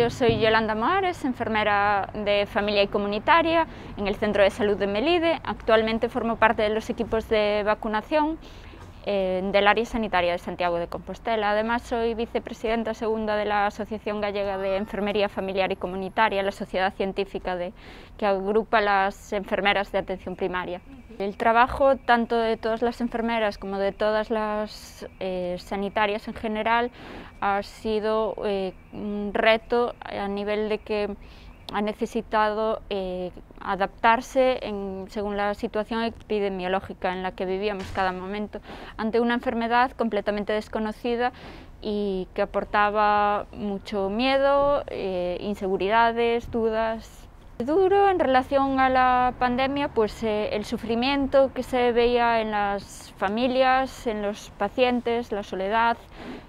Yo soy Yolanda Moares, enfermera de familia y comunitaria en el Centro de Salud de Melide. Actualmente formo parte de los equipos de vacunación del área sanitaria de Santiago de Compostela. Además, soy vicepresidenta segunda de la Asociación Gallega de Enfermería Familiar y Comunitaria, la sociedad científica de, que agrupa las enfermeras de atención primaria. El trabajo tanto de todas las enfermeras como de todas las eh, sanitarias en general ha sido eh, un reto a nivel de que ha necesitado eh, adaptarse según la situación epidemiológica en la que vivíamos cada momento, ante una enfermedad completamente desconocida y que aportaba mucho miedo, eh, inseguridades, dudas. Duro en relación a la pandemia, pues eh, el sufrimiento que se veía en las familias, en los pacientes, la soledad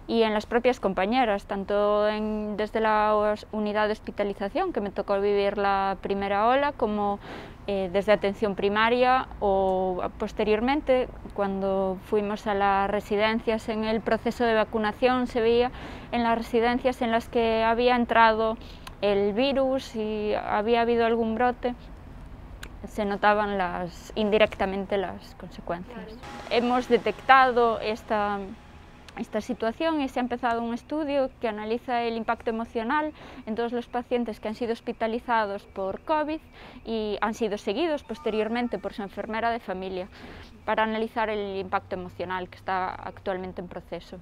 y en las propias compañeras, tanto desde la unidad de hospitalización, que me tocó vivir la primera ola, como eh, desde atención primaria o posteriormente, cuando fuimos a las residencias en el proceso de vacunación, se veía en las residencias en las que había entrado el virus y había habido algún brote, se notaban las, indirectamente las consecuencias. Hemos detectado esta, esta situación y se ha empezado un estudio que analiza el impacto emocional en todos los pacientes que han sido hospitalizados por COVID y han sido seguidos posteriormente por su enfermera de familia para analizar el impacto emocional que está actualmente en proceso.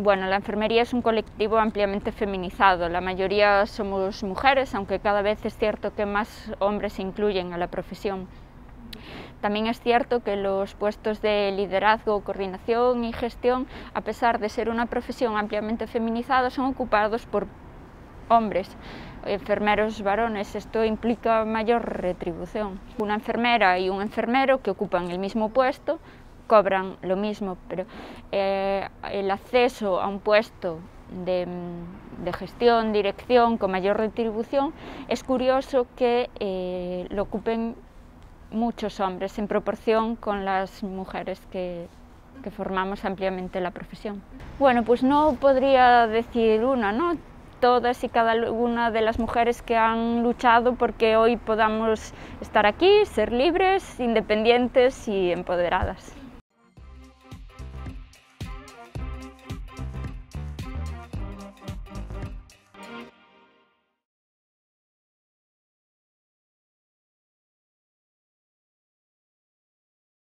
Bueno, la enfermería es un colectivo ampliamente feminizado. La mayoría somos mujeres, aunque cada vez es cierto que más hombres se incluyen a la profesión. También es cierto que los puestos de liderazgo, coordinación y gestión, a pesar de ser una profesión ampliamente feminizada, son ocupados por hombres, enfermeros varones. Esto implica mayor retribución. Una enfermera y un enfermero que ocupan el mismo puesto cobran lo mismo, pero eh, el acceso a un puesto de, gestión, dirección, con mayor retribución, es curioso que eh, lo ocupen muchos hombres en proporción con las mujeres que, que, formamos ampliamente la profesión. Bueno, pues no podría decir una, ¿no? Todas y cada una de las mujeres que han luchado porque hoy podamos estar aquí, ser libres, independientes y empoderadas.